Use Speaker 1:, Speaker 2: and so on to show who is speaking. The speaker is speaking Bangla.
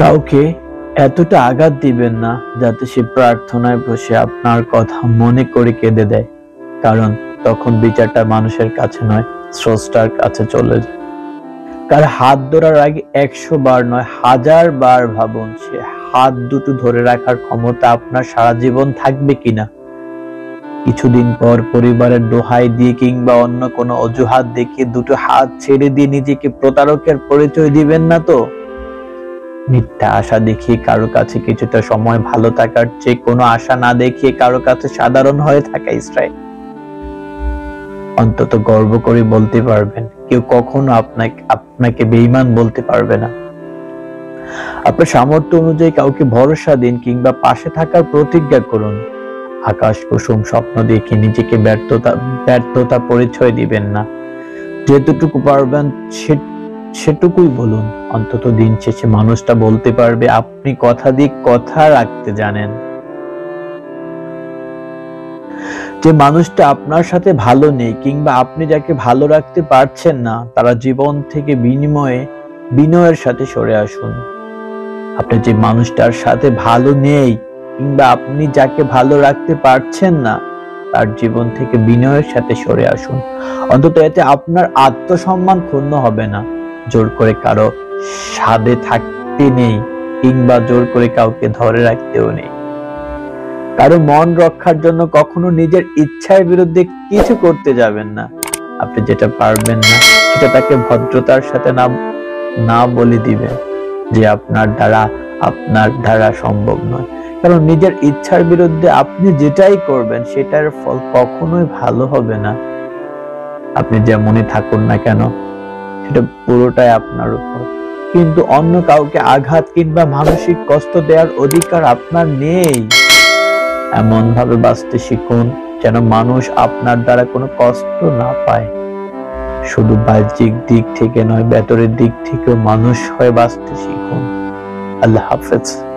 Speaker 1: কাউকে এতটা আঘাত দিবেন না যাতে সে প্রার্থনায় বসে আপনার কথা মনে করে কেঁদে দেয়। কারণ তখন বিচারটা মানুষের কাছে নয়, স্রষ্টার কাছে চলে যায়। কার হাত ধরার আগে একশো বার নয়, হাজার বার ভাবুন, সে হাত দুটো ধরে রাখার ক্ষমতা আপনার সারা জীবন থাকবে কিনা? কিছুদিন পর পরিবারের দোহাই দিয়ে কিংবা অন্য কোনো অজুহাত দেখিয়ে দুটো হাত ছেড়ে দিয়ে নিজেকে প্রতারকের পরিচয় দিবেন না তো? মিথ্যা আশা দেখিয়ে কারও কাছে কিছুটা সময় ভালো থাকার চেয়ে কোনো আশা না দেখিয়ে কারও কাছে সাধারণ হয়ে থাকা ইসরায়েল। অন্তত গর্ব করে বলতে পারবেন, কেউ কখনো আপনাকে আপনাকে বেঈমান বলতে পারবে না। আপনার সামর্থ্য অনুযায়ী কাউকে ভরসা দিন কিংবা পাশে থাকার প্রতিজ্ঞা করুন। আকাশ কুসুম স্বপ্ন দেখে নিজেকে ব্যর্থতা ব্যর্থতা পরিচয় দিবেন না। যেতটুকু পারবেন সেটুকুই বলুন। অন্তত দিন শেষে মানুষটা বলতে পারবে, আপনি কথা দিয়ে কথা রাখতে জানেন। যে মানুষটা আপনার সাথে ভালো নেই কিংবা আপনি যাকে ভালো রাখতে পারছেন না, তারা জীবন থেকে বিনিময়ে বিনয়ের সাথে সরে আসুন। আপনি যে মানুষটার সাথে ভালো নেই কিংবা আপনি যাকে ভালো রাখতে পারছেন না, তার জীবন থেকে বিনয়ের সাথে সরে আসুন। অন্তত এতে আপনার আত্মসম্মান ক্ষুণ্ণ হবে না। জোর করে কারও স্বাদে থাকতে নেই কিংবা জোর করে কাউকে ধরে রাখতেও নেই। কারও মন রক্ষার জন্য কখনো নিজের ইচ্ছার বিরুদ্ধে কিছু করতে যাবেন না। আপনি যেটা পারবেন না, সেটা তাকে ভদ্রতার সাথে না না বলে দিবেন যে আপনার দ্বারা আপনার দ্বারা সম্ভব নয়। কারণ নিজের ইচ্ছার বিরুদ্ধে আপনি যেটাই করবেন, সেটার ফল কখনোই ভালো হবে না। আপনি যেমনই থাকুন না কেন, সেটা পুরোটাই আপনার উপর। কিন্তু অন্য কাউকে আঘাত কিংবা মানসিক কষ্ট দেওয়ার অধিকার আপনার নেই। এমন ভাবে বাঁচতে শিখুন যেন মানুষ আপনার দ্বারা কোনো কষ্ট না পায়। শুধু বাহ্যিক দিক থেকে নয়, ভেতরের দিক থেকেও মানুষ হয়ে বাঁচতে শিখুন। আল্লাহ হাফেজ।